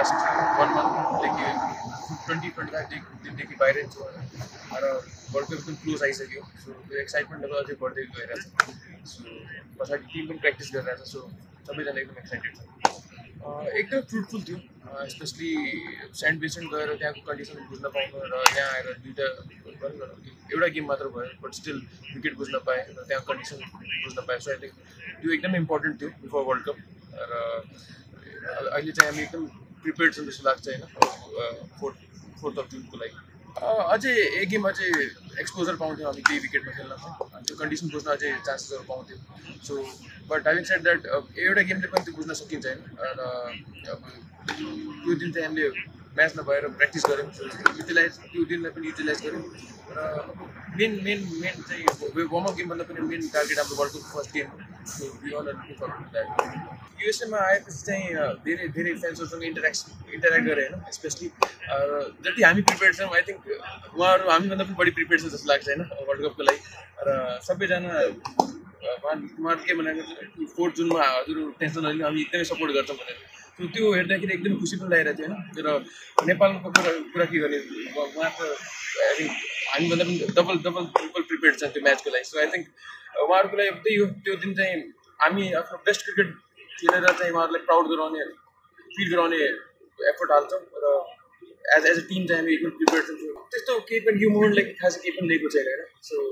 Last one मन्थदेखि twenty twenty five दिनदेखि बाहिरै छु होइन र वर्ल्ड कप एकदम क्लोज आइसक्यो सो त्यो एक्साइटमेन्ट लेभल अझै बढ्दै गइरहेछ सो पछाडि टिम पनि प्र्याक्टिस गरिरहेछ सो सबैजना एकदम एक्साइटेड छ एकदम फ्रुटफुल थियो स्पेसली सेन्ट भिसेन्ट गएर त्यहाँको कन्डिसन बुझ्न पाउनु र त्यहाँ आएर गेम मात्र भयो बट स्टिल विकेट बुझ्न पाएँ र त्यहाँ कन्डिसन बुझ्न पाएँ। सो आई त्यो एकदम इम्पोर्टेन्ट थियो बिफोर वर्ल्ड कप र अहिले चाहिँ हामी एकदम प्रिपेयर्ड छौँ जस्तो लाग्छ होइन फोर्थ फोर्थ अफ जुनको लागि। अझै एक गेम अझै एक्सपोजर पाउँथ्यौँ हामी त्यही विकेटमा खेल्न त्यो कन्डिसन बुझ्न अझै चान्सेसहरू पाउँथ्यौँ। So but having set that एउटा गेमले पनि त्यो बुझ्न सकिन्छ होइन र त्यो दिन चाहिँ हामीले म्याच नभएर प्र्याक्टिस गऱ्यौँ। युटिलाइज त्यो दिनलाई पनि युटिलाइज गऱ्यौँ। र मेन मेन मेन चाहिँ वार्मअप गेमभन्दा पनि मेन टार्गेट हाम्रो वर्ल्ड कप फर्स्ट गेम युएसएमा आएपछि चाहिँ धेरै धेरै फ्यान्सहरूसँग इन्टरेक्सन इन्टरेक्ट गरेँ होइन? स्पेसली जति हामी प्रिपेयर छौँ आई थिङ्क उहाँहरू हामीभन्दा पनि बढी प्रिपेयर छ जस्तो लाग्छ होइन? वर्ल्ड कपको लागि। र सबैजना उहाँहरू के भनेको फोर्थ जुनमा हजुर टेन्सन नलिनु हामी एकदमै सपोर्ट गर्छौँ भनेर। सो त्यो हेर्दाखेरि एकदमै खुसी पनि लागिरहेको थियो होइन? र नेपालको कुरा कुरा के गर्ने उहाँ त आई थिङ्क हामीभन्दा पनि डबल डबल ट्रिपल प्रिपेयर छ त्यो म्याचको लागि सो आई थिङ्क उहाँहरूको लागि त्यही हो त्यो दिन चाहिँ हामी आफ्नो बेस्ट क्रिकेट खेलेर चाहिँ उहाँहरूलाई प्राउड गराउने फिल गराउने एफर्ट हाल्छौँ र एज एज अ टिम चाहिँ हामी एकदम प्रिपेयर छौँ त्यस्तो केही पनि यो मोमेन्टलाई खास केही पनि लिएको छैन होइन सो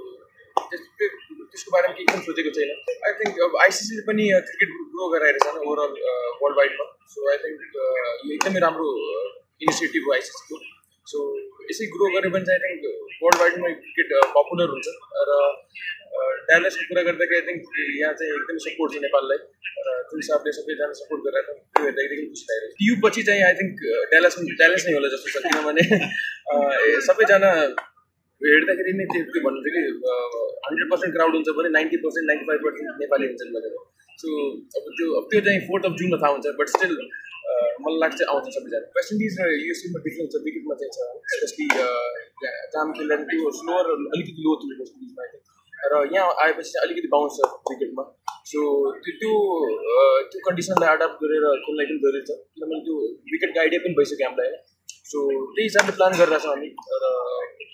त्यसको बारेमा केही पनि सोचेको छैन आई थिङ्क अब आइसिसीले पनि क्रिकेट ग्रो गराएर छ ओभरअल वर्ल्ड वाइडमा सो आई थिङ्क यो एकदमै राम्रो इनिसिएटिभ हो आइसिसीको सो यसै ग्रो गऱ्यो भने चाहिँ आई थिङ्क वर्ल्ड वाइडमा क्रिकेट पपुलर हुन्छ र ड्यालेसको कुरा गर्दाखेरि आई थिङ्क यहाँ चाहिँ एकदमै सपोर्ट छ नेपाललाई र जुन हिसाबले सबैजना सपोर्ट गरिरहेको त्यो हेर्दा एकदमै खुसी लागिरहेको टियु पछि चाहिँ आई थिङ्क ड्यालेस ड्यालेस नै होला जस्तो छ किनभने सबैजना हेर्दाखेरि नै त्यो के भन्नुहुन्छ कि हन्ड्रेड पर्सेन्ट क्राउड हुन्छ भने ninety percent ninety five percent Nepali हुन्छन् भनेर सो अब त्यो अब त्यो चाहिँ फोर्थ अफ जुनमा थाहा हुन्छ. बट स्टिल मलाई लाग्छ आउँछ सबैजना वेस्ट इन्डिज र युएसएमा डिफ्रेन्स छ विकेटमा चाहिँ छ. स्पेसली जाम खेल्दा त्यो स्लोवर अलिकति लो वेस्ट इन्डिजमा र यहाँ आएपछि अलिकति बााउन्स छ क्रिकेटमा। सो त्यो त्यो त्यो कन्डिसनलाई एडप्ट गरेर खेल्न एकदम जरुरी छ किनभने त्यो विकेटको आइडिया पनि भइसक्यो हामीलाई। होइन सो त्यही हिसाबले प्लान गरिरहेछौँ हामी। र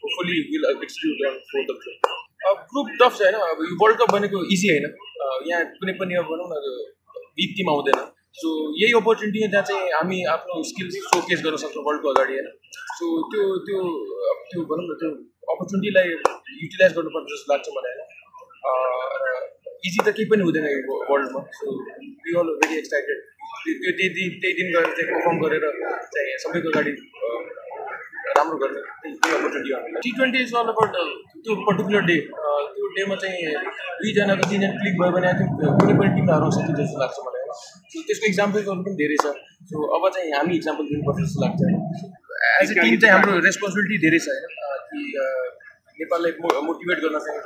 hopefully will execute fourth of अब ग्रुप टफ छ होइन? अब यो वर्ल्ड कप भनेको इजी होइन। यहाँ कुनै पनि अब भनौँ न विक टिम आउँदैन। सो यही अपर्च्युनिटी त्यहाँ चाहिँ हामी आफ्नो स्किल्स सोकेस गर्न सक्छौँ वर्ल्डको अगाडि होइन? सो त्यो त्यो त्यो भनौँ न त्यो अपर्च्युनिटीलाई युटिलाइज गर्नुपर्छ जस्तो लाग्छ मलाई होइन? इजी त केही पनि हुँदैन यो वर्ल्डमा so you all very excited त्यो त्यही दिन त्यही दिन गएर चाहिँ पर्फर्म गरेर चाहिँ सबैको अगाडि राम्रो गर्ने त्यही अपर्च्युनिटी हामीलाई। T twenty is all about त्यो पर्टिकुलर डे त्यो डेमा चाहिँ दुईजना त तिनजना क्लिक भयो भने थिङ्क कुनै पनि टिमलाई हराउन सकिन्छ जस्तो लाग्छ मलाई सो त्यसको इक्जाम्पलहरू पनि धेरै छ। सो अब चाहिँ हामी इक्जाम्पल दिनुपर्छ जस्तो लाग्छ एज अ टिम चाहिँ हाम्रो रेस्पोन्सिबिलिटी धेरै छ होइन कि नेपाललाई मोटिभेट गर्न चाहिँ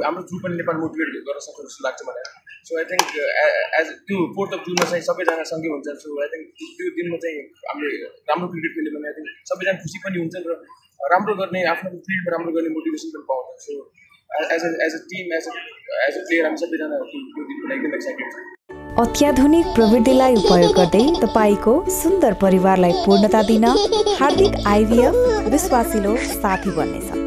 हाम्रो थ्रु पनि नेपाल मोटिभेट गर्न सक्छ जस्तो लाग्छ मलाई सो आई थिङ्क एज त्यो फोर्थ अफ जुनमा चाहिँ सबैजना सँगै हुन्छ सो आई थिङ्क त्यो दिनमा चाहिँ हामीले राम्रो क्रिकेट खेल्यो भने आई थिङ्क सबैजना खुसी पनि हुन्छन् र राम्रो गर्ने आफ्नो फिल्डमा राम्रो गर्ने मोटिभेसन पनि पाउँछ so as a as a team as a as a player हामी सबैजना त्यो दिनको लागि एकदम एक्साइटेड छ अत्याधुनिक प्रविधिलाई उपयोग गर्दै तपाईँको सुन्दर परिवारलाई पूर्णता दिन हार्दिक आइभीएफ विश्वासिलो साथी बन्नेछ।